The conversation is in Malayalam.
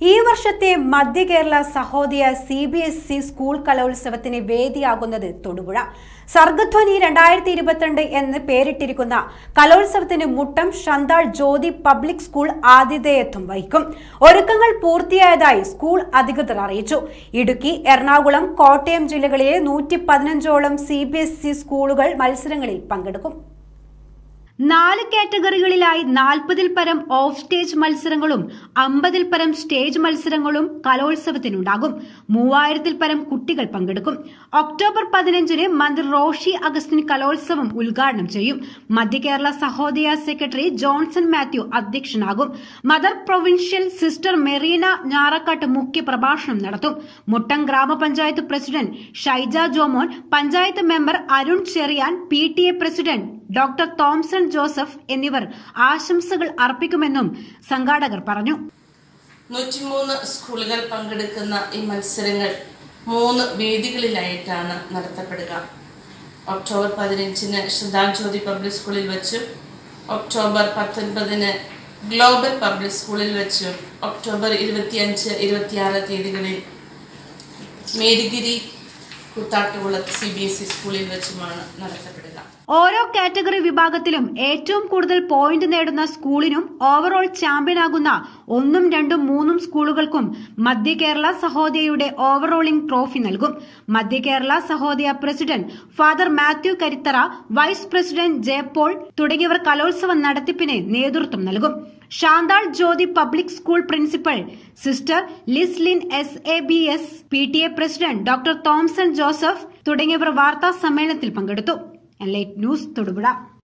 ഈ വർഷത്തെ Madhya Kerala Sahodaya C B S E school കലോത്സവത്തിന് വേദിയാകുന്നത് തൊടുപുഴ. സർഗധ്വനി രണ്ടായിരത്തി ഇരുപത്തിരണ്ട് എന്ന് പേരിട്ടിരിക്കുന്ന കലോത്സവത്തിന് മുട്ടം ഷന്താൾ ജ്യോതി പബ്ലിക് സ്കൂൾ ആതിഥേയത്വം വഹിക്കും. ഒരുക്കങ്ങൾ പൂർത്തിയായതായി സ്കൂൾ അധികൃതർ അറിയിച്ചു. ഇടുക്കി എറണാകുളം കോട്ടയം ജില്ലകളിലെ നൂറ്റി പതിനഞ്ചോളം സി ബി എസ് ഇ സ്കൂളുകൾ മത്സരങ്ങളിൽ പങ്കെടുക്കും. നാല് കാറ്റഗറികളിലായി നാൽപ്പതിൽ പരം ഓഫ് സ്റ്റേജ് മത്സരങ്ങളും അമ്പതിൽ പരം സ്റ്റേജ് മത്സരങ്ങളും കലോത്സവത്തിനുണ്ടാകും. മൂവായിരത്തിൽ പരം കുട്ടികൾ പങ്കെടുക്കും. ഒക്ടോബർ പതിനഞ്ചിന് മന്ത്രി റോഷി അഗസ്റ്റിൻ കലോത്സവം ഉദ്ഘാടനം ചെയ്യും. Madhya Kerala Sahodaya secretary Johnson Mathew അധ്യക്ഷനാകും. Mother provincial sister Merina Njarakkattu മുഖ്യ പ്രഭാഷണം നടത്തും. മുട്ടം ഗ്രാമപഞ്ചായത്ത് president Shyja Jomon panchayat member Arun Cheriyan P president doctor Thomson Joseph എന്നിവർ ആശംസകൾ അർപ്പിക്കുമെന്നും സംഘാടകർ പറഞ്ഞു. നൂറ്റിമൂന്ന് സ്കൂളുകൾ പങ്കെടുക്കുന്ന ഈ മത്സരങ്ങൾ മൂന്ന് വേദികളിലായിട്ടാണ് നടത്തപ്പെടുക. ഒക്ടോബർ പതിനഞ്ചിന് ശ്രദ്ധാഞ്ജോതി പബ്ലിക് സ്കൂളിൽ വെച്ചും ഒക്ടോബർ പത്തൊൻപതിന് ഗ്ലോബൽ പബ്ലിക് സ്കൂളിൽ വെച്ചും ഒക്ടോബർ ഇരുപത്തിയഞ്ച് ഇരുപത്തിയാറ് തീയതികളിൽ മേരിഗിരി ഇ സ്കൂളിൽ ഓരോ കാറ്റഗറി വിഭാഗത്തിലും ഏറ്റവും കൂടുതൽ പോയിന്റ് നേടുന്ന സ്കൂളിനും ഓവറോൾ ചാമ്പ്യനാകുന്ന ഒന്നും രണ്ടും മൂന്നും സ്കൂളുകൾക്കും മധ്യ കേരള സഹോദയയുടെ ഓവറോളിംഗ് ട്രോഫി നൽകും. Madhya Kerala Sahodaya president father Mathew Karithara vice president Jayapaul തുടങ്ങിയവർ കലോത്സവ നടത്തിപ്പിന് നേതൃത്വം നൽകും. Shantal Jyothi public school principal sister Lislin S A B S P T A president doctor Thomson Joseph തുടങ്ങിയവർ വാർത്താ സമ്മേളനത്തിൽ പങ്കെടുത്തു. ന്യൂസ് തൊടുപുഴ.